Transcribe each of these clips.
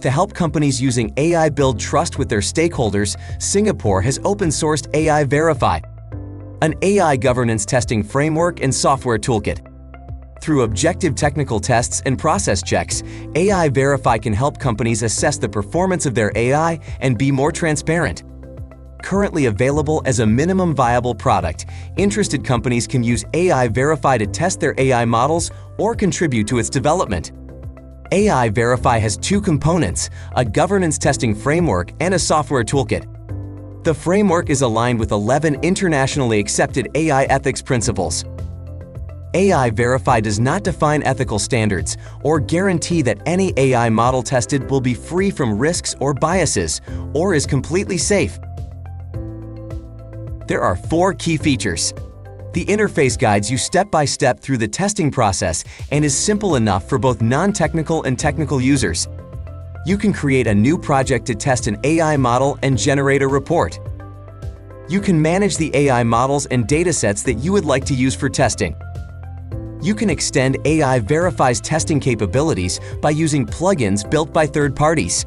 To help companies using AI build trust with their stakeholders, Singapore has open-sourced AI Verify, an AI governance testing framework and software toolkit. Through objective technical tests and process checks, AI Verify can help companies assess the performance of their AI and be more transparent. Currently available as a minimum viable product, interested companies can use AI Verify to test their AI models or contribute to its development. AI Verify has two components, a governance testing framework and a software toolkit. The framework is aligned with 11 internationally accepted AI ethics principles. AI Verify does not define ethical standards or guarantee that any AI model tested will be free from risks or biases or is completely safe. There are four key features. The interface guides you step by step through the testing process and is simple enough for both non-technical and technical users. You can create a new project to test an AI model and generate a report. You can manage the AI models and datasets that you would like to use for testing. You can extend AI Verify's testing capabilities by using plugins built by third parties.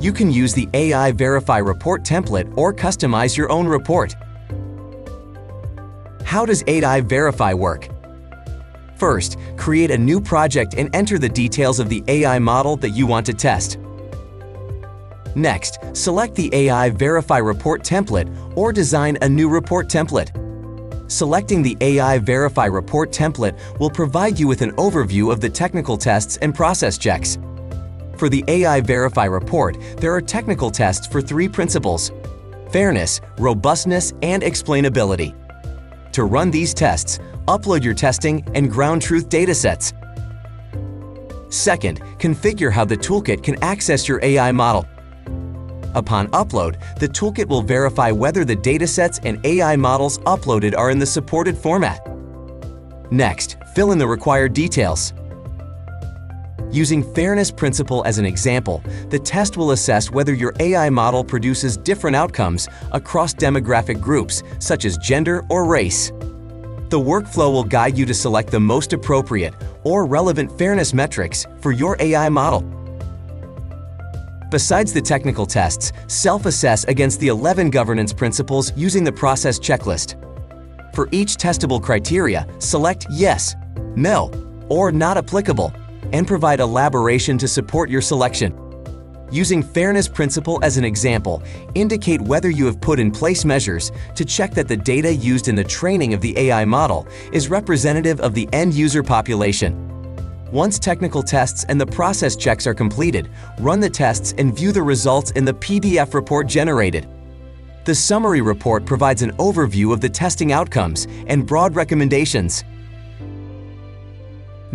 You can use the AI Verify report template or customize your own report. How does AI Verify work? First, create a new project and enter the details of the AI model that you want to test. Next, select the AI Verify report template or design a new report template. Selecting the AI Verify report template will provide you with an overview of the technical tests and process checks. For the AI Verify report, there are technical tests for three principles, fairness, robustness, and explainability. To run these tests, upload your testing and ground truth datasets. Second, configure how the toolkit can access your AI model. Upon upload, the toolkit will verify whether the datasets and AI models uploaded are in the supported format. Next, fill in the required details. Using fairness principle as an example, the test will assess whether your AI model produces different outcomes across demographic groups, such as gender or race. The workflow will guide you to select the most appropriate or relevant fairness metrics for your AI model. Besides the technical tests, self-assess against the 11 governance principles using the process checklist. For each testable criteria, select Yes, No, or Not applicable and provide elaboration to support your selection. Using fairness principle as an example, indicate whether you have put in place measures to check that the data used in the training of the AI model is representative of the end user population. Once technical tests and the process checks are completed, run the tests and view the results in the PDF report generated. The summary report provides an overview of the testing outcomes and broad recommendations.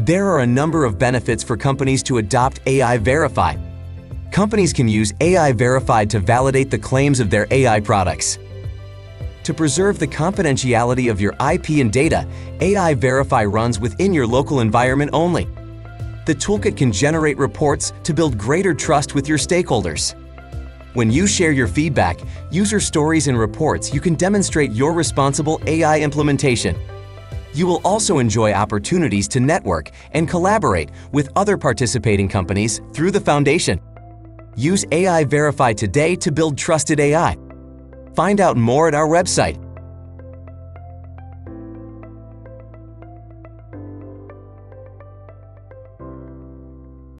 There are a number of benefits for companies to adopt AI Verify. Companies can use AI Verify to validate the claims of their AI products. To preserve the confidentiality of your IP and data, AI Verify runs within your local environment only. The toolkit can generate reports to build greater trust with your stakeholders. When you share your feedback, user stories and reports, you can demonstrate your responsible AI implementation. You will also enjoy opportunities to network and collaborate with other participating companies through the Foundation. Use AI Verify today to build trusted AI. Find out more at our website